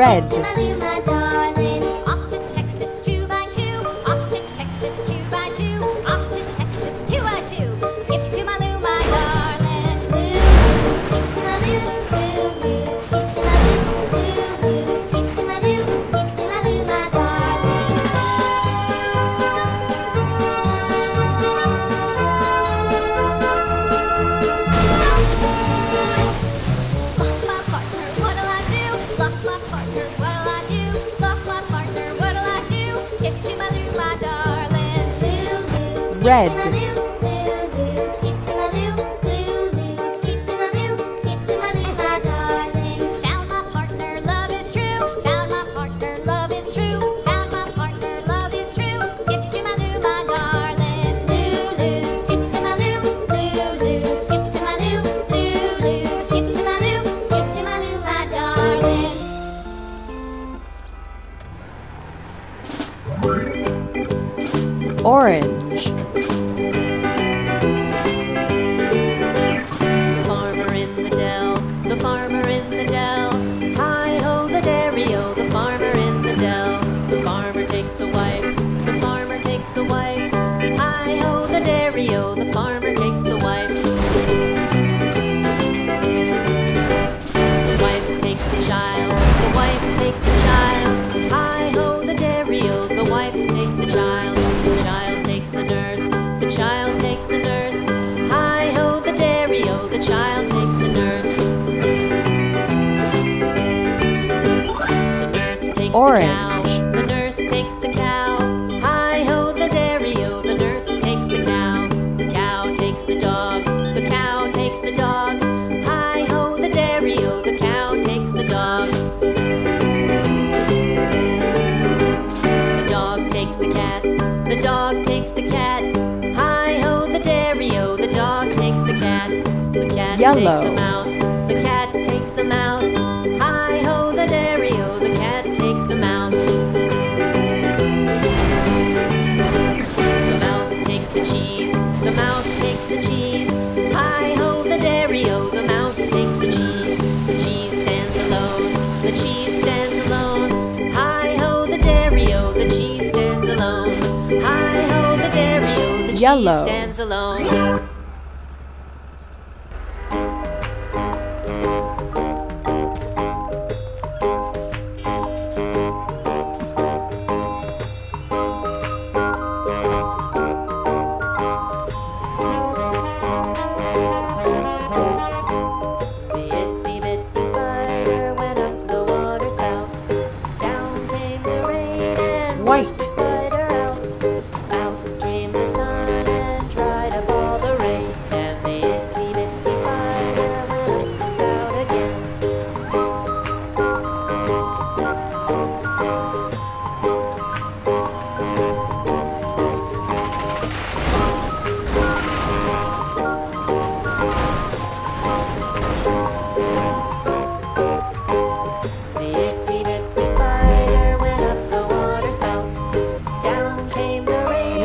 red. red. orange. orange. The nurse takes the cow. Hi ho, the dairy o. The nurse takes the cow. The cow takes the dog. The cow takes the dog. Hi ho, the dairy o. The cow takes the dog. The dog takes the cat. The dog takes the cat. Hi ho, the dairy o. The dog takes the cat. The cat Yellow. takes the mouse. yellow.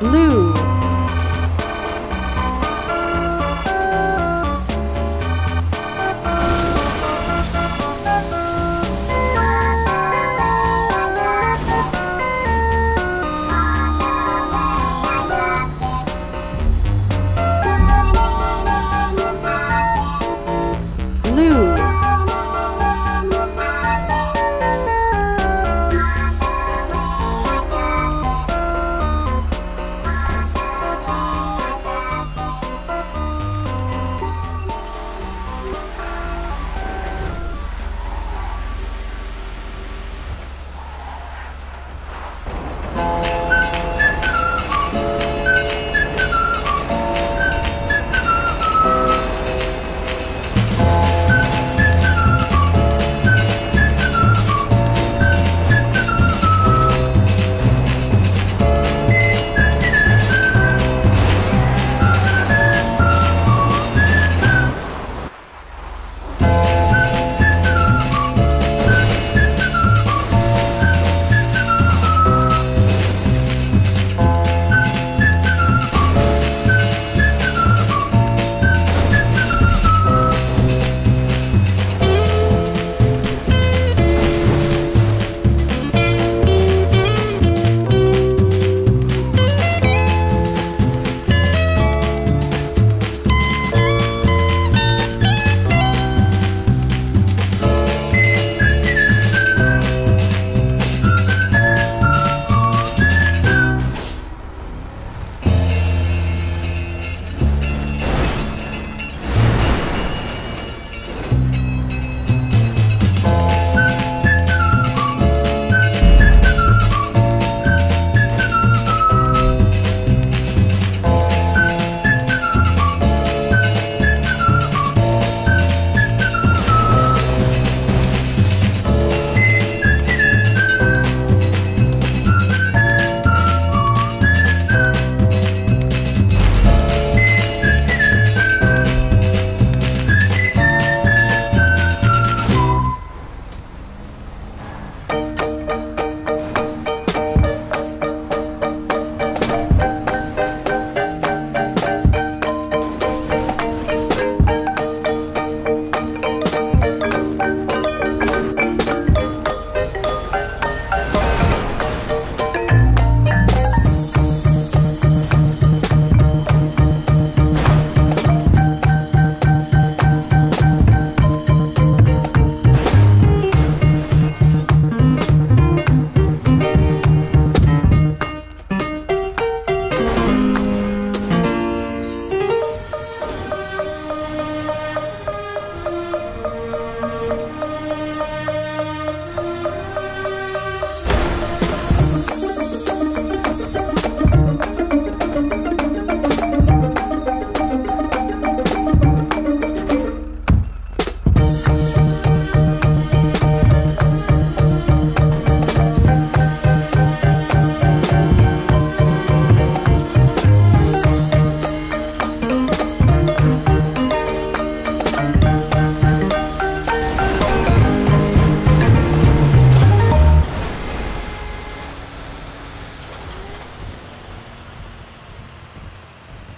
blue